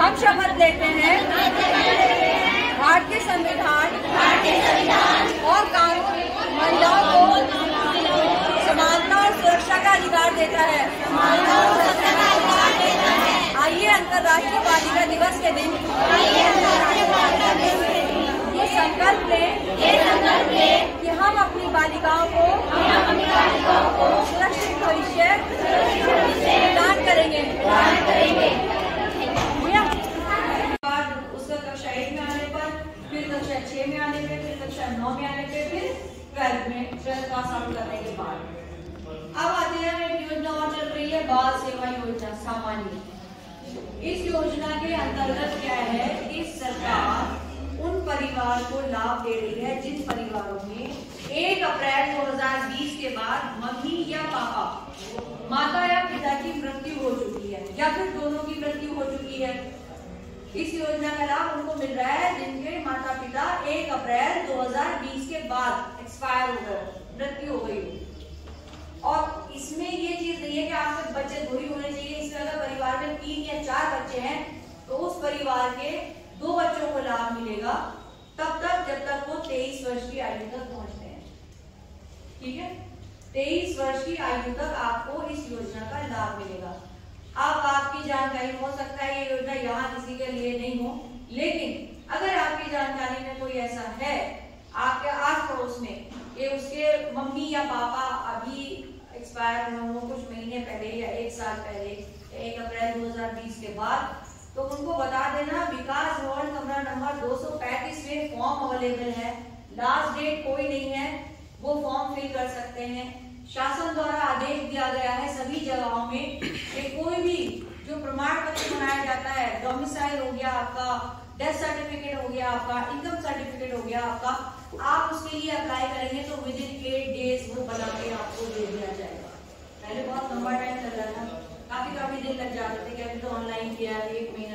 हम शपथ लेते हैं भारतीय संविधान और कानून, महिलाओं को समानता और सुरक्षा का अधिकार देता है आइए अंतर्राष्ट्रीय बालिका दिवस के दिन ये संकल्प लें कि हम अपनी बालिकाओं को सुरक्षित भविष्य प्रदान करेंगे भैया बाद उसका कक्षा एक में आने पर फिर कक्षा छह में आने पे, फिर कक्षा नौ में आने पे, फिर ट्वेल्थ में ट्वेल्थ पास आउट करने के बाद। अब आते हैं योजना और चल रही है, बाल सेवा योजना, सामान्य। इस योजना के अंतर्गत क्या है कि सरकार उन परिवार को लाभ दे रही है, जिन परिवारों में एक अप्रैल 2020 के बाद मम्मी या पापा, माता या पिता की मृत्यु हो चुकी है, या फिर दोनों की मृत्यु हो चुकी है। इस योजना का लाभ उनको मिल रहा है, जिनके माता पिता 1 अप्रैल 2020 के बाद एक्सपायर हो गए, मृत्यु हो गई। और इसमें ये चीज़ नहीं है कि आपके बच्चे दो ही होने चाहिए, इसमें अगर परिवार में तीन या चार बच्चे हैं तो उस परिवार के दो बच्चों को लाभ मिलेगा, तब तक, जब तक वो तेईस वर्ष की आयु तक पहुँचते हैं। ठीक है? तेईस वर्ष की आयु तक आपको इस योजना का लाभ मिलेगा। अब आपकी जानकारी हो सकता है, ये योजना किसी के लिए नहीं हो लेकिन अगर आपकी जानकारी में कोई ऐसा है आपके आस पड़ोस में कि उसके मम्मी या पापा अभी एक्सपायर हुए हों, कुछ महीने पहले या एक साल पहले, एक अप्रैल 2020 के बाद तो उनको बता देना, विकास भवन कमरा नंबर 235 में फॉर्म अवेलेबल है। लास्ट डेट कोई नहीं है, वो फॉर्म फिल कर सकते हैं। शासन द्वारा आदेश दिया गया है सभी जगहों में कि कोई भी जो प्रमाण पत्र बनाया जाता हो गया आपका डेथ सर्टिफिकेट हो गया आपका इनकम सर्टिफिकेट हो गया आपका, आप उसके लिए अप्लाई करेंगे तो विद इन एट डेज़ वो बना के आपको दे दिया जाएगा। पहले बहुत लंबा टाइम लग रहा था, काफ़ी काफ़ी दिन लग जाते थे कि अभी तो ऑनलाइन किया एक महीना